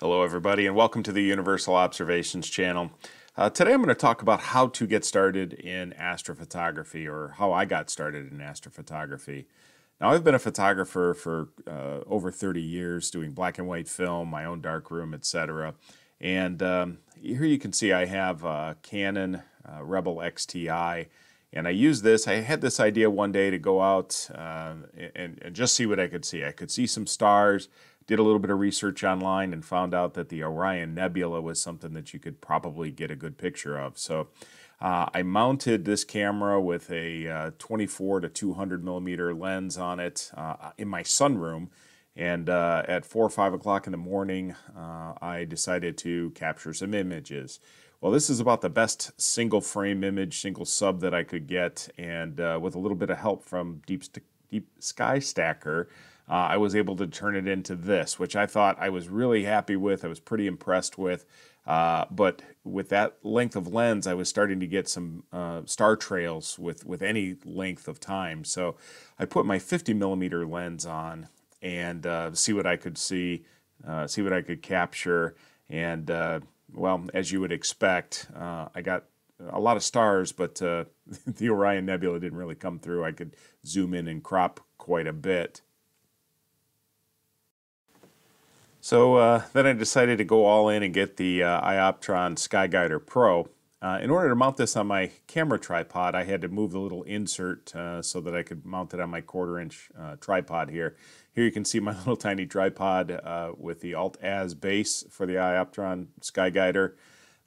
Hello, everybody, and welcome to the Universal Observations channel. Uh, today I'm going to talk about how to get started in astrophotography or how I got started in astrophotography. Now, I've been a photographer for uh, over 30 years doing black and white film, my own darkroom, etc. And um, here you can see I have a Canon uh, Rebel XTI. And I used this, I had this idea one day to go out uh, and, and just see what I could see. I could see some stars, did a little bit of research online and found out that the Orion Nebula was something that you could probably get a good picture of. So uh, I mounted this camera with a uh, 24 to 200 millimeter lens on it uh, in my sunroom. And uh, at 4 or 5 o'clock in the morning, uh, I decided to capture some images. Well, this is about the best single frame image, single sub that I could get. And uh, with a little bit of help from Deep, Deep Sky Stacker, uh, I was able to turn it into this, which I thought I was really happy with. I was pretty impressed with. Uh, but with that length of lens, I was starting to get some uh, star trails with, with any length of time. So I put my 50 millimeter lens on and uh, see what I could see, uh, see what I could capture. And uh, well, as you would expect, I got a lot of stars, but the Orion Nebula didn't really come through. I could zoom in and crop quite a bit. So uh, then I decided to go all in and get the uh, iOptron SkyGuider Pro. Uh, in order to mount this on my camera tripod, I had to move the little insert uh, so that I could mount it on my quarter inch uh, tripod here. Here you can see my little tiny tripod uh, with the Alt-Az base for the iOptron SkyGuider.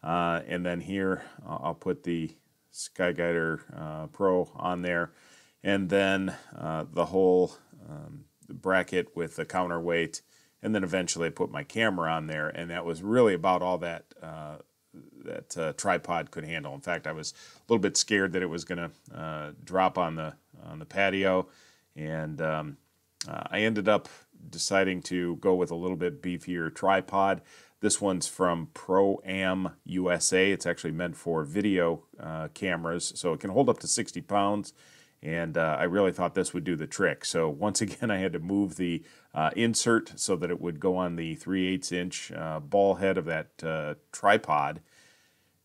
and then here I'll put the SkyGuider Pro on there. And then the whole um, bracket with the counterweight and then eventually I put my camera on there, and that was really about all that uh, that uh, tripod could handle. In fact, I was a little bit scared that it was going to uh, drop on the on the patio, and um, uh, I ended up deciding to go with a little bit beefier tripod. This one's from Pro Am USA. It's actually meant for video uh, cameras, so it can hold up to 60 pounds and uh, I really thought this would do the trick. So once again, I had to move the uh, insert so that it would go on the 3 8 inch uh, ball head of that uh, tripod.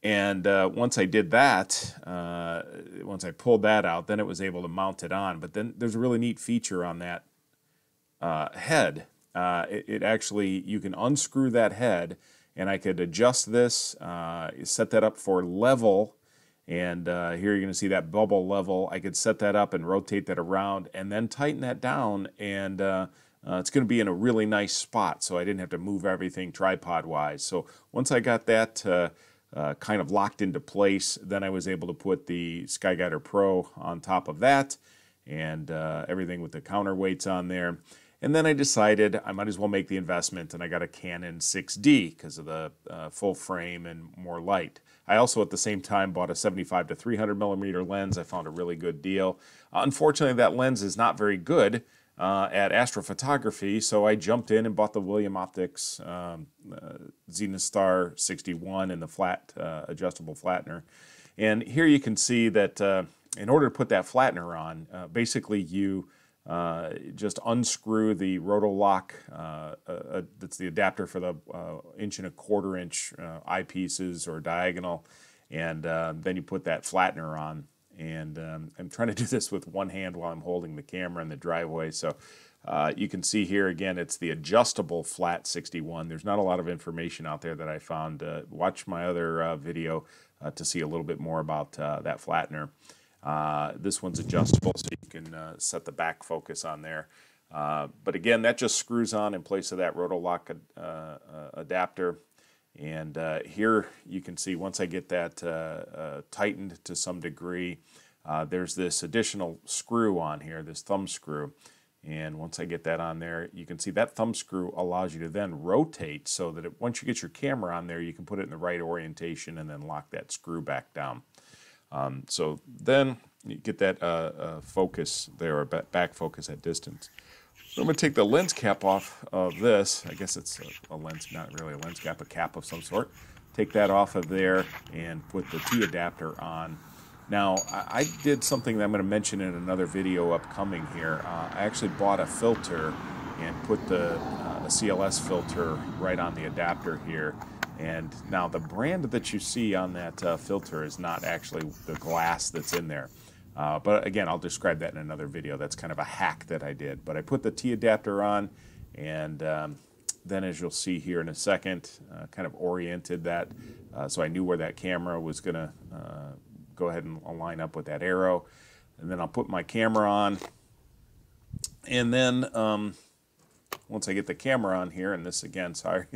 And uh, once I did that, uh, once I pulled that out, then it was able to mount it on. But then there's a really neat feature on that head. It, it, actually, you can unscrew that head, and I could adjust this, set that up for level and uh, here you're going to see that bubble level. I could set that up and rotate that around and then tighten that down. And uh, uh, it's going to be in a really nice spot. So I didn't have to move everything tripod wise. So once I got that uh, uh, kind of locked into place, then I was able to put the SkyGuider Pro on top of that and uh, everything with the counterweights on there. And then I decided I might as well make the investment, and I got a Canon 6D because of the uh, full frame and more light. I also, at the same time, bought a 75 to 300 millimeter lens. I found a really good deal. Uh, unfortunately, that lens is not very good uh, at astrophotography, so I jumped in and bought the William Optics um, uh, Zenith Star 61 and the flat uh, adjustable flattener. And here you can see that uh, in order to put that flattener on, basically you uh, just unscrew the rotolock, uh, uh, that's the adapter for the uh, inch and a quarter inch uh, eyepieces or diagonal, and then you put that flattener on. And um, I'm trying to do this with one hand while I'm holding the camera in the driveway. So you can see here again, it's the adjustable flat 61. There's not a lot of information out there that I found. watch my other video to see a little bit more about that flattener. Uh, this one's adjustable, so you can uh, set the back focus on there. Uh, but again, that just screws on in place of that Rotolock uh, uh, adapter. And uh, here you can see once I get that tightened to some degree, there's this additional screw on here, this thumb screw. And once I get that on there, you can see that thumb screw allows you to then rotate so that it, once you get your camera on there, you can put it in the right orientation and then lock that screw back down. Um, so then you get that uh, uh, focus there, or back focus at distance. So I'm going to take the lens cap off of this. I guess it's a, a, lens, not really a lens cap, a cap of some sort. Take that off of there and put the T adapter on. Now, I, did something that I'm going to mention in another video upcoming here. Uh, I actually bought a filter and put the uh, a CLS filter right on the adapter here. And now the brand that you see on that uh, filter is not actually the glass that's in there. Uh, but again, I'll describe that in another video. That's kind of a hack that I did. But I put the T adapter on and um, then as you'll see here in a second, uh, kind of oriented that uh, so I knew where that camera was going to uh, go ahead and line up with that arrow. And then I'll put my camera on. And then um, once I get the camera on here, and this again, sorry,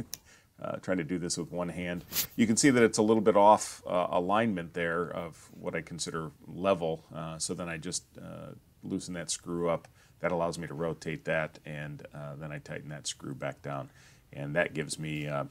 uh, trying to do this with one hand, you can see that it's a little bit off uh, alignment there of what I consider level. Uh, so then I just uh, loosen that screw up. That allows me to rotate that, and uh, then I tighten that screw back down. And that gives me uh,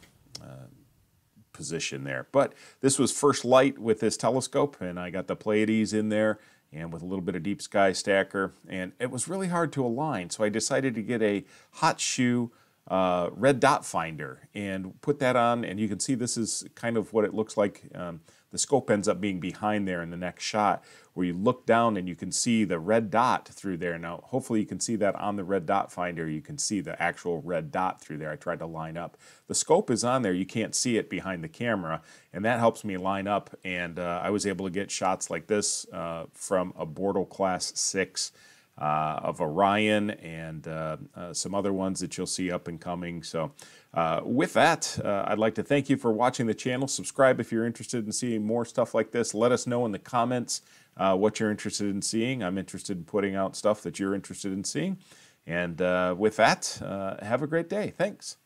position there. But this was first light with this telescope, and I got the Pleiades in there and with a little bit of deep sky stacker. And it was really hard to align, so I decided to get a hot shoe uh, red dot finder and put that on. And you can see this is kind of what it looks like. Um, the scope ends up being behind there in the next shot where you look down and you can see the red dot through there. Now, hopefully you can see that on the red dot finder. You can see the actual red dot through there. I tried to line up. The scope is on there. You can't see it behind the camera, and that helps me line up. And uh, I was able to get shots like this uh, from a Bortle Class 6 uh, of Orion and uh, uh, some other ones that you'll see up and coming. So, uh, with that, uh, I'd like to thank you for watching the channel. Subscribe if you're interested in seeing more stuff like this. Let us know in the comments uh, what you're interested in seeing. I'm interested in putting out stuff that you're interested in seeing. And with that, have a great day. Thanks.